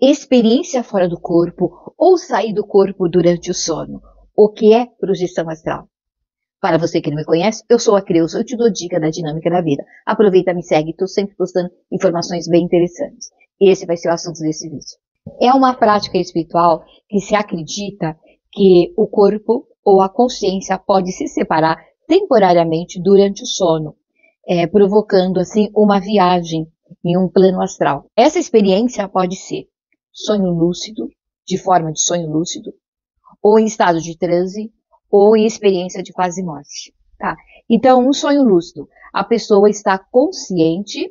experiência fora do corpo ou sair do corpo durante o sono. O que é projeção astral? Para você que não me conhece, eu sou a Creuza, eu te dou dica da dinâmica da vida. Aproveita, me segue, estou sempre postando informações bem interessantes. Esse vai ser o assunto desse vídeo. É uma prática espiritual que se acredita que o corpo ou a consciência pode se separar temporariamente durante o sono, é, provocando assim uma viagem em um plano astral. Essa experiência pode ser sonho lúcido, de forma de sonho lúcido, ou em estado de transe, ou em experiência de quase morte. Tá? Então, um sonho lúcido, a pessoa está consciente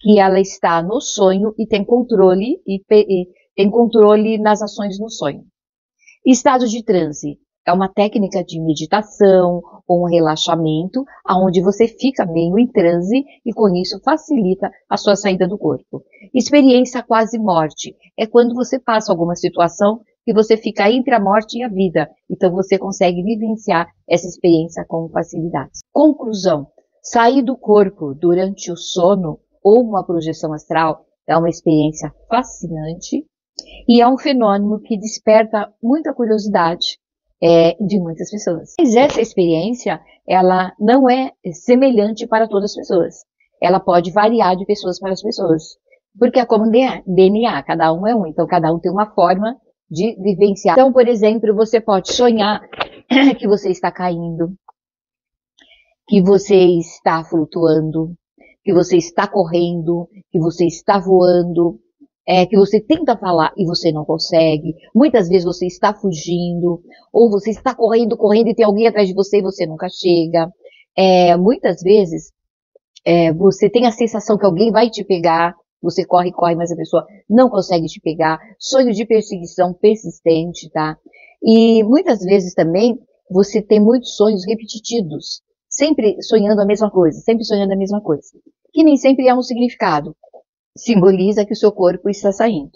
que ela está no sonho e tem controle e, e tem controle nas ações no sonho. Estado de transe é uma técnica de meditação ou um relaxamento, aonde você fica meio em transe e com isso facilita a sua saída do corpo. Experiência quase morte é quando você passa alguma situação que você fica entre a morte e a vida. Então você consegue vivenciar essa experiência com facilidade. Conclusão: sair do corpo durante o sono ou uma projeção astral é uma experiência fascinante e é um fenômeno que desperta muita curiosidade é, de muitas pessoas. Mas essa experiência, ela não é semelhante para todas as pessoas. Ela pode variar de pessoas para as pessoas. Porque é como DNA, cada um é um, então cada um tem uma forma de vivenciar. Então, por exemplo, você pode sonhar que você está caindo, que você está flutuando, que você está correndo, que você está voando, é, que você tenta falar e você não consegue. Muitas vezes você está fugindo, ou você está correndo, correndo e tem alguém atrás de você e você nunca chega. É, muitas vezes é, você tem a sensação que alguém vai te pegar você corre, corre, mas a pessoa não consegue te pegar. Sonho de perseguição persistente, tá? E muitas vezes também você tem muitos sonhos repetitivos. Sempre sonhando a mesma coisa, sempre sonhando a mesma coisa. Que nem sempre é um significado. Simboliza que o seu corpo está saindo.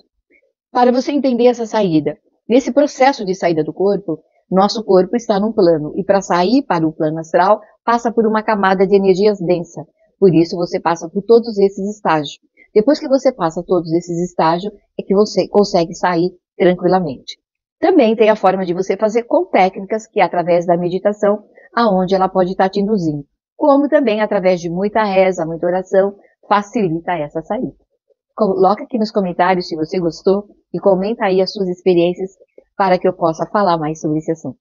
Para você entender essa saída, nesse processo de saída do corpo, nosso corpo está num plano e para sair para o plano astral passa por uma camada de energias densa. Por isso você passa por todos esses estágios. Depois que você passa todos esses estágios, é que você consegue sair tranquilamente. Também tem a forma de você fazer com técnicas que é através da meditação, aonde ela pode estar te induzindo. Como também através de muita reza, muita oração, facilita essa saída. Coloca aqui nos comentários se você gostou e comenta aí as suas experiências para que eu possa falar mais sobre esse assunto.